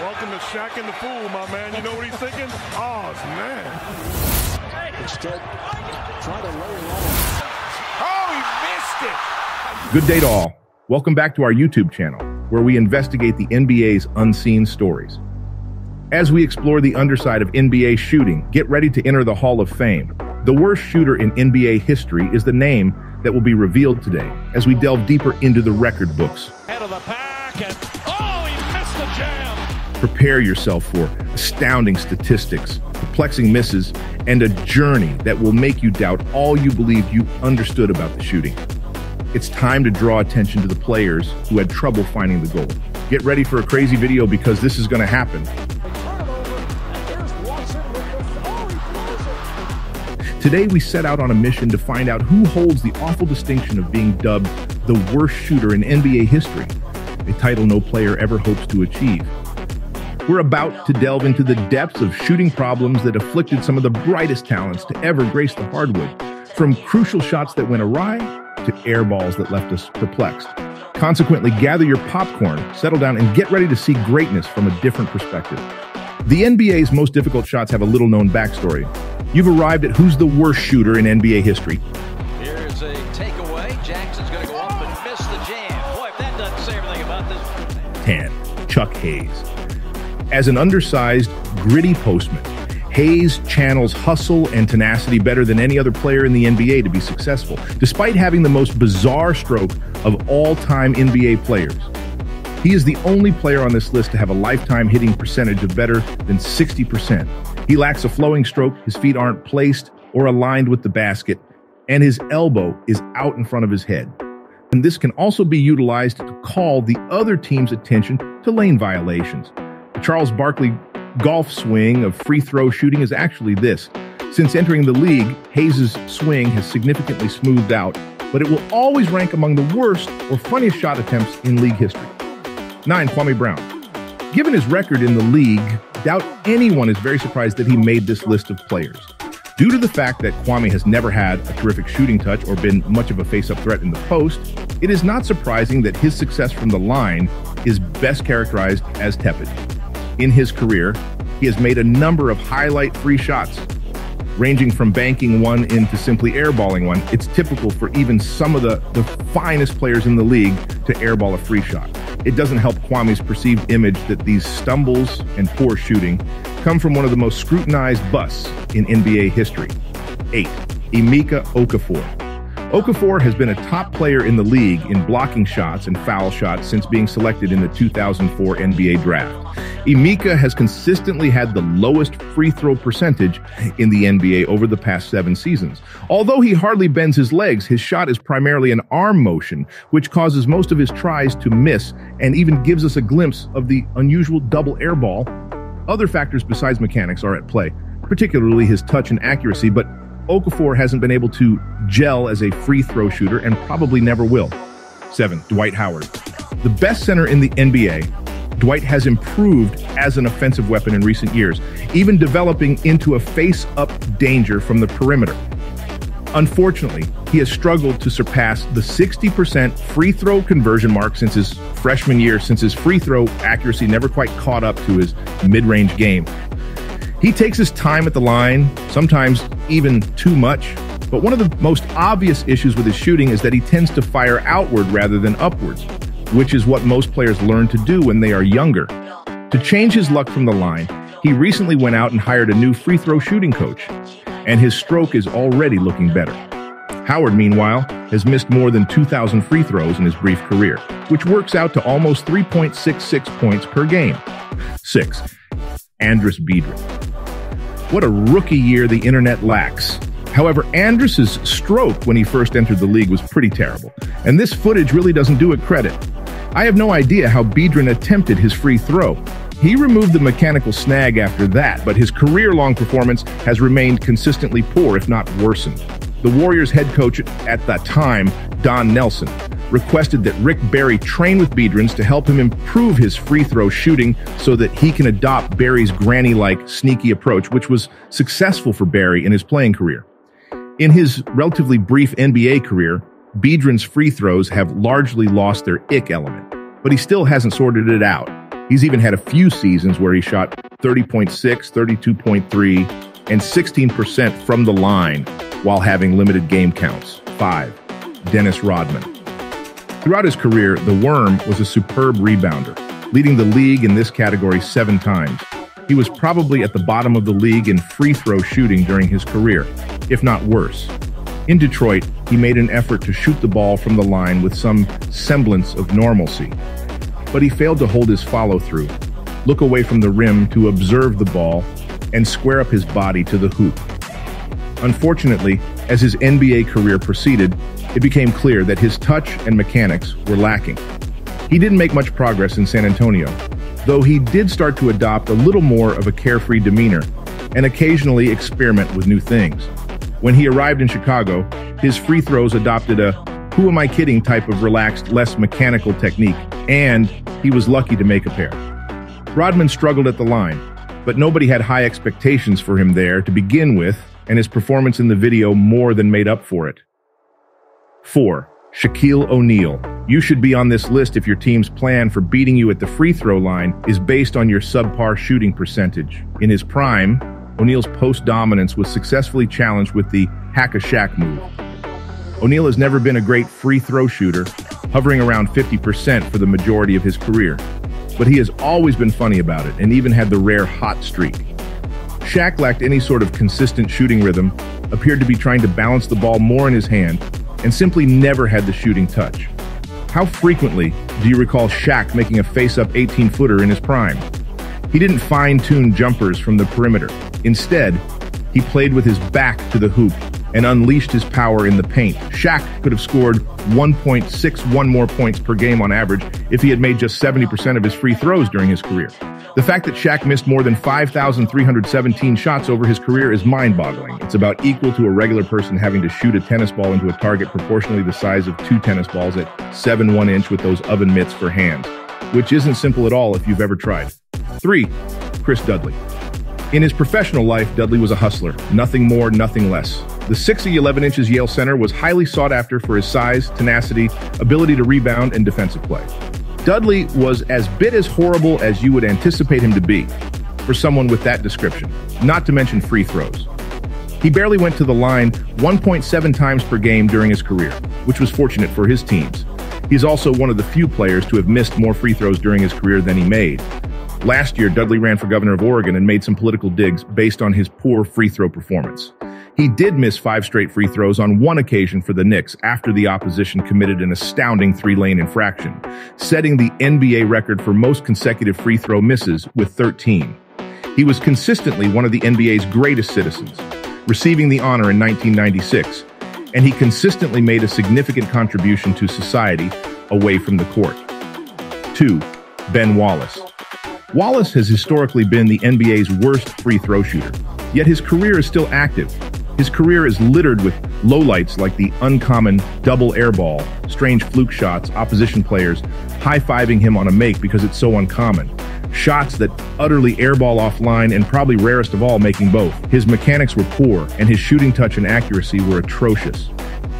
Welcome to Shaqtin' a Fool, my man. You know what he's thinking? Oh, man. Instead, try to lay it on. Oh, he missed it. Good day to all. Welcome back to our YouTube channel, where we investigate the NBA's unseen stories. As we explore the underside of NBA shooting, get ready to enter the Hall of Fame. The worst shooter in NBA history is the name that will be revealed today as we delve deeper into the record books. Head of the pack, and oh, Prepare yourself for astounding statistics, perplexing misses, and a journey that will make you doubt all you believed you understood about the shooting. It's time to draw attention to the players who had trouble finding the goal. Get ready for a crazy video because this is going to happen. Today, we set out on a mission to find out who holds the awful distinction of being dubbed the worst shooter in NBA history, a title no player ever hopes to achieve. We're about to delve into the depths of shooting problems that afflicted some of the brightest talents to ever grace the hardwood, from crucial shots that went awry to air balls that left us perplexed. Consequently, gather your popcorn, settle down, and get ready to see greatness from a different perspective. The NBA's most difficult shots have a little known backstory. You've arrived at who's the worst shooter in NBA history. Here's a takeaway. Jackson's going to go up and miss the jam. Boy, if that doesn't say everything about this. 10. Chuck Hayes. As an undersized, gritty postman, Hayes channels hustle and tenacity better than any other player in the NBA to be successful, despite having the most bizarre stroke of all time NBA players. He is the only player on this list to have a lifetime hitting percentage of better than 60%. He lacks a flowing stroke, his feet aren't placed or aligned with the basket, and his elbow is out in front of his head. And this can also be utilized to call the other team's attention to lane violations. Charles Barkley golf swing of free throw shooting is actually this. Since entering the league, Hayes' swing has significantly smoothed out, but it will always rank among the worst or funniest shot attempts in league history. 9. Kwame Brown. Given his record in the league, doubt anyone is very surprised that he made this list of players. Due to the fact that Kwame has never had a terrific shooting touch or been much of a face up threat in the post, it is not surprising that his success from the line is best characterized as tepid. In his career, he has made a number of highlight free shots, ranging from banking one into simply airballing one. It's typical for even some of the, the finest players in the league to airball a free shot. It doesn't help Kwame's perceived image that these stumbles and poor shooting come from one of the most scrutinized busts in NBA history. 8. Emeka Okafor. Okafor has been a top player in the league in blocking shots and foul shots since being selected in the 2004 NBA draft. Emeka has consistently had the lowest free throw percentage in the NBA over the past seven seasons. Although he hardly bends his legs, his shot is primarily an arm motion, which causes most of his tries to miss and even gives us a glimpse of the unusual double air ball. Other factors besides mechanics are at play, particularly his touch and accuracy, but Okafor hasn't been able to gel as a free throw shooter and probably never will. 7. Dwight Howard. The best center in the NBA, Dwight has improved as an offensive weapon in recent years, even developing into a face up danger from the perimeter. Unfortunately, he has struggled to surpass the 60% free throw conversion mark since his freshman year, since his free throw accuracy never quite caught up to his mid range game. He takes his time at the line, sometimes even too much. But one of the most obvious issues with his shooting is that he tends to fire outward rather than upwards, which is what most players learn to do when they are younger. To change his luck from the line, he recently went out and hired a new free throw shooting coach, and his stroke is already looking better. Howard, meanwhile, has missed more than 2,000 free throws in his brief career, which works out to almost 3.66 points per game. 6. Andris Biedrins. What a rookie year the internet lacks. However, Andris's stroke when he first entered the league was pretty terrible, and this footage really doesn't do it credit. I have no idea how Biedrin attempted his free throw. He removed the mechanical snag after that, but his career-long performance has remained consistently poor, if not worsened. The Warriors head coach at that time, Don Nelson, requested that Rick Barry train with Biedrins to help him improve his free throw shooting so that he can adopt Barry's granny like sneaky approach, which was successful for Barry in his playing career. In his relatively brief NBA career, Biedrin's free throws have largely lost their ick element, but he still hasn't sorted it out. He's even had a few seasons where he shot 30.6, 32.3, and 16% from the line while having limited game counts. 5. Dennis Rodman. Throughout his career, the Worm was a superb rebounder, leading the league in this category seven times. He was probably at the bottom of the league in free throw shooting during his career, if not worse. In Detroit, he made an effort to shoot the ball from the line with some semblance of normalcy. But he failed to hold his follow through, look away from the rim to observe the ball, and square up his body to the hoop. Unfortunately, as his NBA career proceeded, it became clear that his touch and mechanics were lacking. He didn't make much progress in San Antonio, though he did start to adopt a little more of a carefree demeanor and occasionally experiment with new things. When he arrived in Chicago, his free throws adopted a who am I kidding type of relaxed, less mechanical technique, and he was lucky to make a pair. Rodman struggled at the line, but nobody had high expectations for him there to begin with, and his performance in the video more than made up for it. 4. Shaquille O'Neal. You should be on this list if your team's plan for beating you at the free throw line is based on your subpar shooting percentage. In his prime, O'Neal's post dominance was successfully challenged with the hack a Shaq move. O'Neal has never been a great free throw shooter, hovering around 50% for the majority of his career. But he has always been funny about it and even had the rare hot streak. Shaq lacked any sort of consistent shooting rhythm, appeared to be trying to balance the ball more in his hand, and simply never had the shooting touch. How frequently do you recall Shaq making a face-up 18-footer in his prime? He didn't fine-tune jumpers from the perimeter. Instead, he played with his back to the hoop and unleashed his power in the paint. Shaq could have scored 1.61 more points per game on average if he had made just 70% of his free throws during his career. The fact that Shaq missed more than 5,317 shots over his career is mind-boggling. It's about equal to a regular person having to shoot a tennis ball into a target proportionally the size of two tennis balls at 7 1 inch with those oven mitts for hands, which isn't simple at all if you've ever tried. 3. Chris Dudley. In his professional life, Dudley was a hustler. Nothing more, nothing less. The 6 11 inches Yale center was highly sought after for his size, tenacity, ability to rebound, and defensive play. Dudley was as bit as horrible as you would anticipate him to be for someone with that description, not to mention free throws. He barely went to the line 1.7 times per game during his career, which was fortunate for his teams. He's also one of the few players to have missed more free throws during his career than he made. Last year, Dudley ran for governor of Oregon and made some political digs based on his poor free throw performance. He did miss five straight free throws on one occasion for the Knicks after the opposition committed an astounding three lane infraction, setting the NBA record for most consecutive free throw misses with 13. He was consistently one of the NBA's greatest citizens, receiving the honor in 1996, and he consistently made a significant contribution to society away from the court. 2. Ben Wallace. Wallace has historically been the NBA's worst free throw shooter, yet his career is still active. His career is littered with lowlights like the uncommon double airball, strange fluke shots, opposition players high-fiving him on a make because it's so uncommon, shots that utterly airball offline and probably rarest of all making both. His mechanics were poor and his shooting touch and accuracy were atrocious.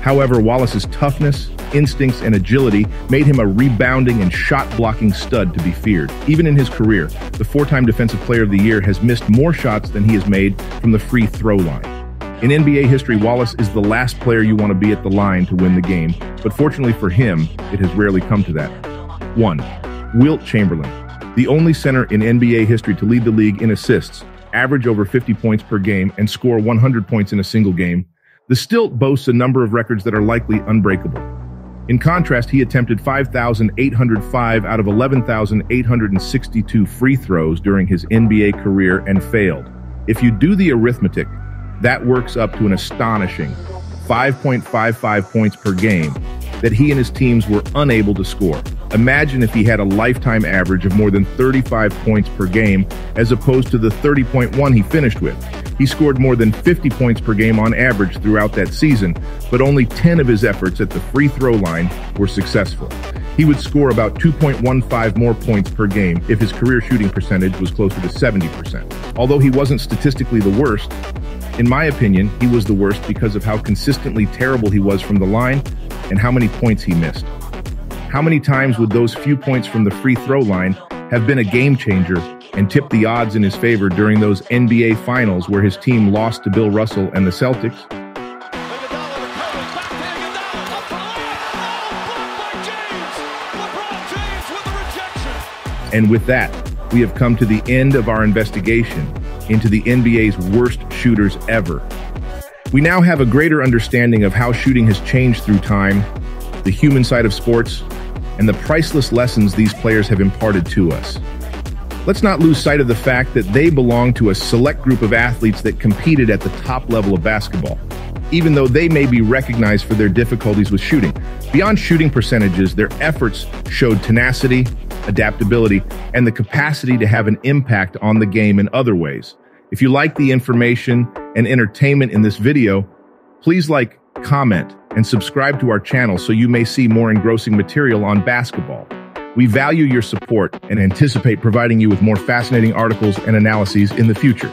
However, Wallace's toughness, instincts, and agility made him a rebounding and shot-blocking stud to be feared. Even in his career, the four-time Defensive Player of the Year has missed more shots than he has made from the free throw line. In NBA history, Wallace is the last player you want to be at the line to win the game, but fortunately for him, it has rarely come to that. 1. Wilt Chamberlain, the only center in NBA history to lead the league in assists, average over 50 points per game, and score 100 points in a single game, the stilt boasts a number of records that are likely unbreakable. In contrast, he attempted 5,805 out of 11,862 free throws during his NBA career and failed. If you do the arithmetic, that works up to an astonishing 5.55 points per game that he and his teams were unable to score. Imagine if he had a lifetime average of more than 35 points per game as opposed to the 30.1 he finished with. He scored more than 50 points per game on average throughout that season, but only 10 of his efforts at the free throw line were successful. He would score about 2.15 more points per game if his career shooting percentage was closer to 70%. Although he wasn't statistically the worst, in my opinion, he was the worst because of how consistently terrible he was from the line and how many points he missed. How many times would those few points from the free throw line have been a game changer and tipped the odds in his favor during those NBA finals where his team lost to Bill Russell and the Celtics. And with that, we have come to the end of our investigation into the NBA's worst shooters ever. We now have a greater understanding of how shooting has changed through time, the human side of sports, and the priceless lessons these players have imparted to us. Let's not lose sight of the fact that they belong to a select group of athletes that competed at the top level of basketball, even though they may be recognized for their difficulties with shooting. Beyond shooting percentages, their efforts showed tenacity, adaptability, and the capacity to have an impact on the game in other ways. If you like the information and entertainment in this video, please like, comment, and subscribe to our channel so you may see more engrossing material on basketball. We value your support and anticipate providing you with more fascinating articles and analyses in the future.